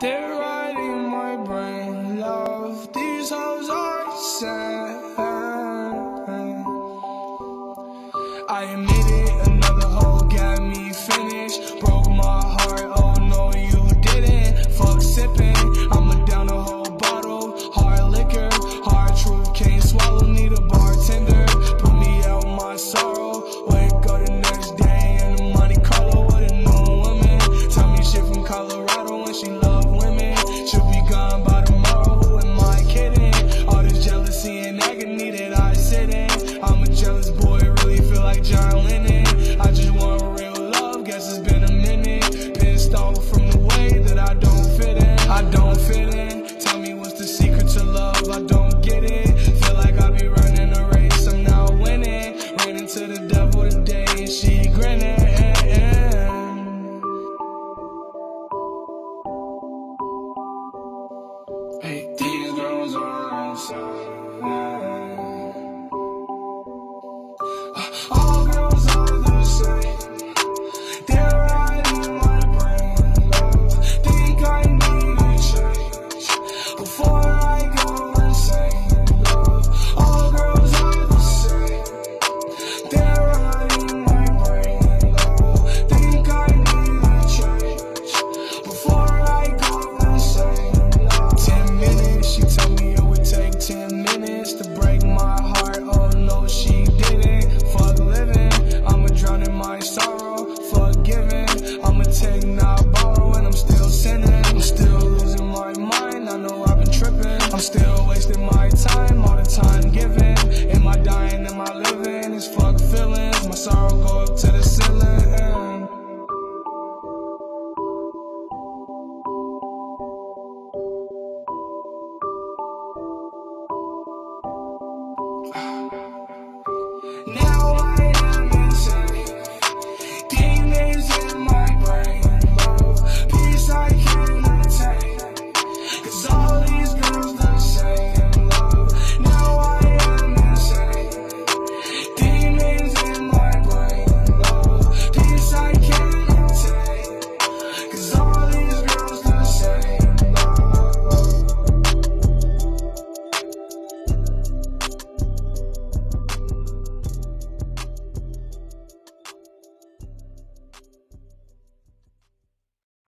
They're riding my brain, love. These hoes are sad. I admit it, another hoe got me finished. Broke my heart, oh no, you didn't. Fuck sipping, I'ma down a whole bottle. Hard liquor, hard truth came. Hey, I'm still wasting my time, all the time given. Am I dying? Am I living?